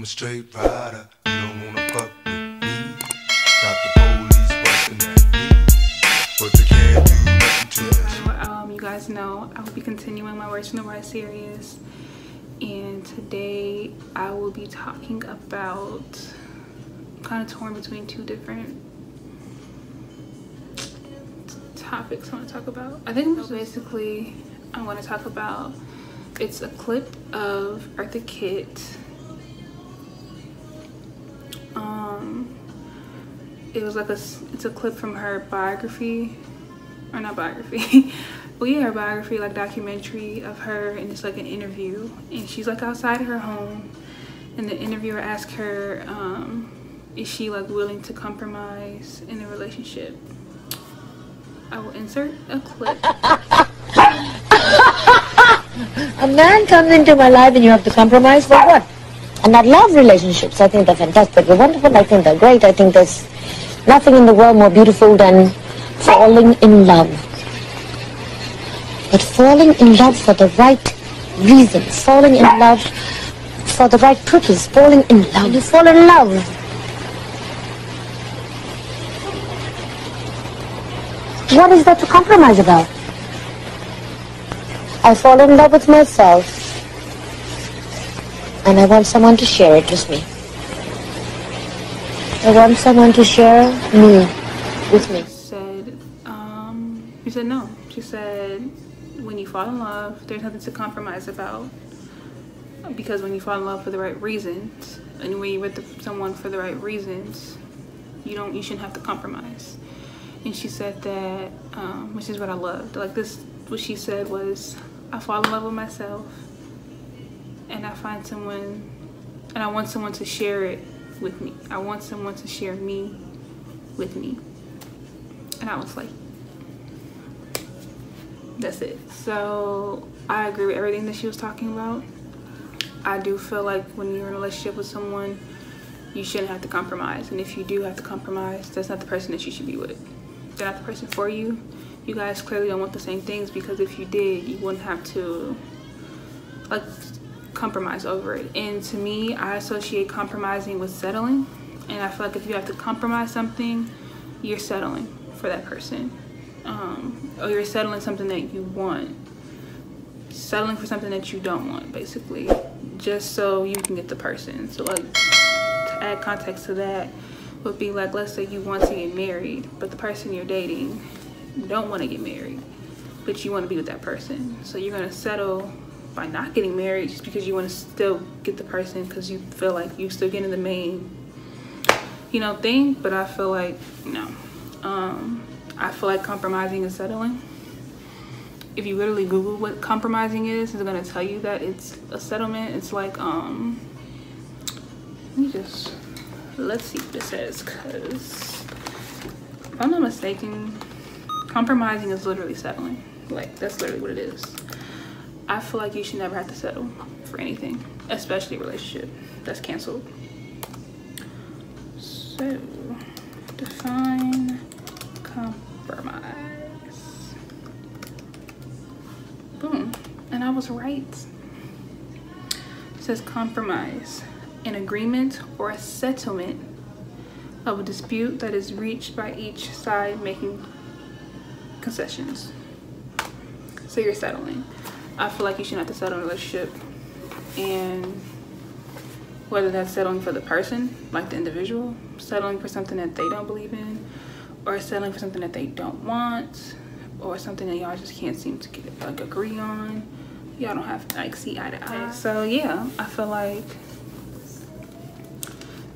I'm a straight rider. You don't wanna fuck with me. Got the police busting at me, but they can't do nothing to us. Um, you guys know I will be continuing my Words from the Wise series, and today I will be talking about kind of torn between two different topics I want to talk about. I think basically I want to talk about it's a clip of Eartha Kitt. It was like a it's a clip from her biography or not biography well yeah her biography like documentary of her and it's like an interview and she's like outside her home and the interviewer asked her um, is she like willing to compromise in a relationship I will insert a clip A man comes into my life and you have to compromise for what? And I love relationships. I think they're fantastic. They're wonderful. I think they're great. I think there's nothing in the world more beautiful than falling in love. But falling in love for the right reason, Falling in love for the right purpose. Falling in love. You fall in love. What is there to compromise about? I fall in love with myself, and I want someone to share it with me. I want someone to share me with me. said um she said no. She said when you fall in love there's nothing to compromise about. Because when you fall in love for the right reasons and when you're with someone for the right reasons you don't you shouldn't have to compromise. And she said that um, which is what i loved. Like this what she said was i fall in love with myself and i find someone and i want someone to share it with me. I want someone to share me with me. And i was like that's it. So i agree with everything that she was talking about. I do feel like when you're in a relationship with someone you shouldn't have to compromise. And if you do have to compromise that's not the person that you should be with. They're not the person for you. You guys clearly don't want the same things because if you did you wouldn't have to like compromise over it. And to me i associate compromising with settling. And i feel like if you have to compromise something you're settling for that person. Um, or you're settling something that you want. Settling for something that you don't want basically. Just so you can get the person. So like to add context to that would be like let's say you want to get married but the person you're dating don't want to get married but you want to be with that person. So you're going to settle by not getting married just because you want to still get the person because you feel like you're still getting the main you know thing but i feel like no. Um i feel like compromising is settling. If you literally google what compromising is it's going to tell you that it's a settlement. It's like um let me just let's see what it says because if i'm not mistaken compromising is literally settling. Like that's literally what it is i feel like you should never have to settle for anything especially a relationship that's canceled. So define compromise. Boom. And i was right. It says compromise an agreement or a settlement of a dispute that is reached by each side making concessions. So you're settling i feel like you shouldn't have to settle in a relationship and whether that's settling for the person like the individual settling for something that they don't believe in or settling for something that they don't want or something that y'all just can't seem to get like agree on. Y'all don't have to like see eye to eye. Uh-huh. So yeah i feel like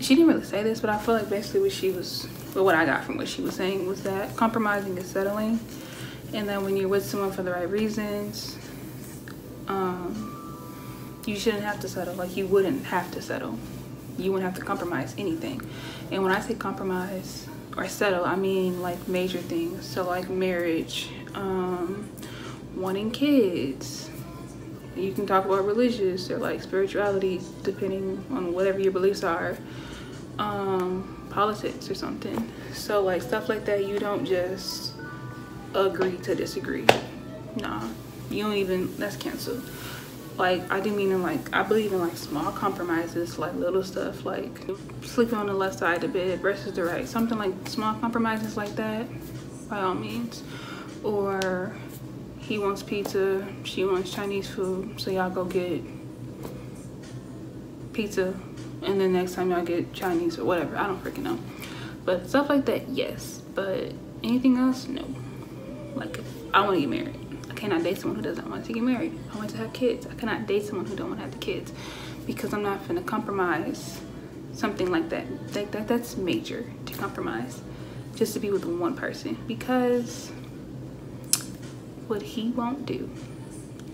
she didn't really say this but i feel like basically what she was but what i got from what she was saying was that compromising is settling and then when you're with someone for the right reasons um you shouldn't have to settle. Like you wouldn't have to settle. You wouldn't have to compromise anything. And when i say compromise or settle i mean like major things. So like marriage um wanting kids. You can talk about religious or like spirituality depending on whatever your beliefs are. Um politics or something. So like stuff like that you don't just agree to disagree. Nah you don't even that's canceled like I didn't mean in like I believe in like small compromises, like little stuff, like sleeping on the left side of the bed versus the right, something like small compromises like that, by all means. Or he wants pizza, she wants Chinese food, so y'all go get pizza, and then next time y'all get Chinese or whatever. I don't freaking know, but stuff like that, yes. But anything else, no. Like I want to get married cannot date someone who doesn't want to get married. I want to have kids. I cannot date someone who don't want to have the kids because I'm not going to compromise something like that. Like that. That's major to compromise just to be with one person because what he won't do,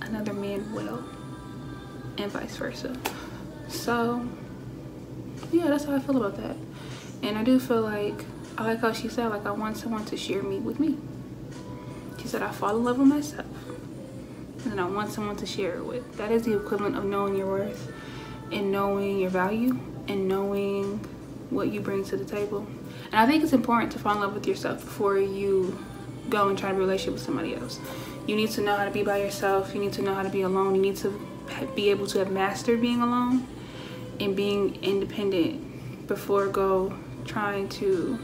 another man will, and vice versa. So, yeah, that's how I feel about that. And I do feel like, I like how she said, like, I want someone to share me with me. Said, I fall in love with myself and I want someone to share it with. That is the equivalent of knowing your worth and knowing your value and knowing what you bring to the table. And I think it's important to fall in love with yourself before you go and try to be a relationship with somebody else. You need to know how to be by yourself. You need to know how to be alone. You need to be able to have mastered being alone and being independent before go trying to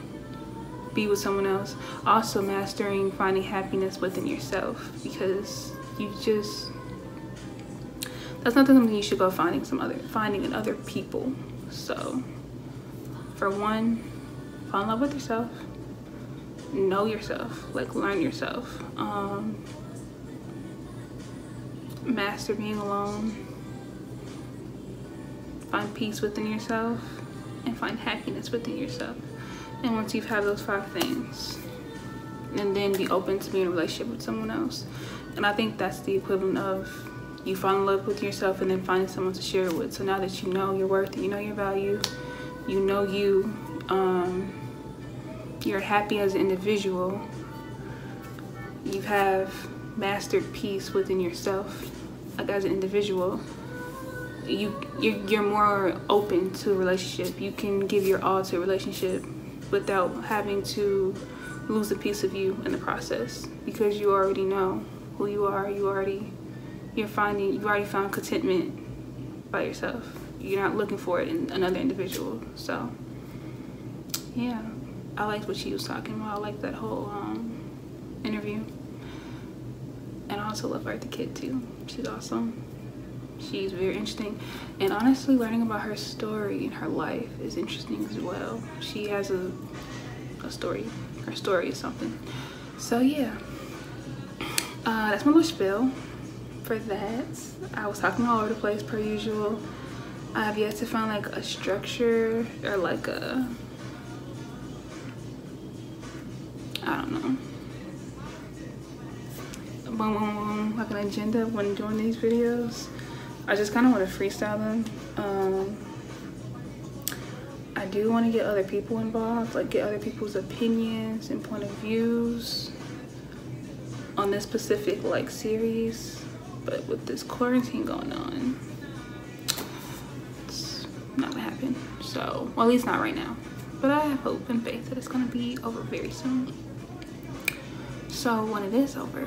be with someone else. Also mastering finding happiness within yourself because you just that's not something you should go finding some other finding in other people. So for one fall in love with yourself. Know yourself like learn yourself. Um master being alone. Find peace within yourself and find happiness within yourself and once you've had those five things, and then be open to being in a relationship with someone else. And I think that's the equivalent of you fall in love with yourself and then finding someone to share it with. So now that you know your worth, you know your value, you know you, um, you're happy as an individual, you have mastered peace within yourself, like as an individual, you you're, you're more open to a relationship. You can give your all to a relationship without having to lose a piece of you in the process because you already know who you are. You already you're finding you already found contentment by yourself. You're not looking for it in another individual. So yeah i liked what she was talking about. I like that whole um, interview. And i also love Eartha Kitt too. She's awesome she's very interesting. And honestly learning about her story and her life is interesting as well. She has a, a story her story is something. So yeah. Uh, that's my little spiel for that. I was talking all over the place per usual. I have yet to find like a structure or like a i don't know. Boom boom boom like an agenda when doing these videos I just kind of want to freestyle them. Um, I do want to get other people involved, like get other people's opinions and point of views on this specific like series. But with this quarantine going on, it's not gonna happen. So, well, at least not right now. But I have hope and faith that it's gonna be over very soon. So when it is over,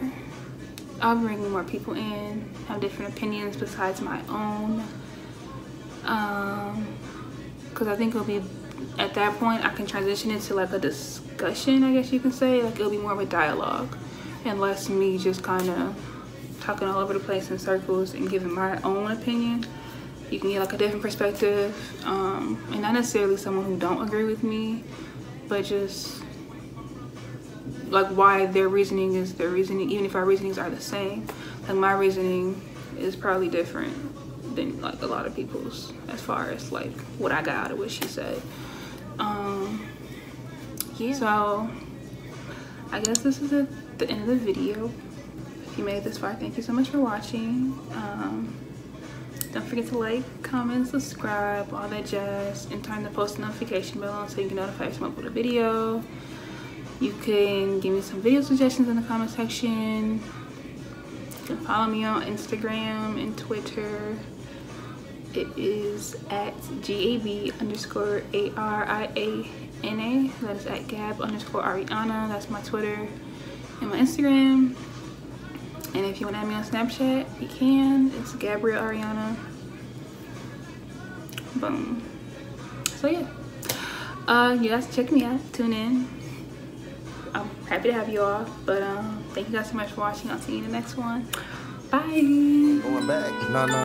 I'll bring more people in, have different opinions besides my own. Um, cause I think it'll be, at that point, I can transition into like a discussion, I guess you can say. Like it'll be more of a dialogue and less me just kind of talking all over the place in circles and giving my own opinion. You can get like a different perspective um, and not necessarily someone who don't agree with me, but just like why their reasoning is their reasoning even if our reasonings are the same like my reasoning is probably different than like a lot of people's as far as like what I got out of what she said. Um yeah. so I guess this is the, the end of the video. If you made it this far thank you so much for watching. Um don't forget to like comment subscribe all that jazz and turn the post notification bell on so you can notify if I'm upload a video you can give me some video suggestions in the comment section. You can follow me on Instagram and Twitter. It is at G-A-B underscore A-R-I-A-N-A. That is at Gab underscore Ariana. That's my Twitter and my Instagram. And if you want to add me on Snapchat, you can. It's Gabrielle Ariana. Boom. So yeah. Uh, you guys check me out. Tune in. I'm happy to have you all. But um, thank you guys so much for watching. I'll see you in the next one. Bye. Going back. No, no.